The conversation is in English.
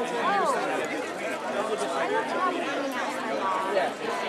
Oh. I don't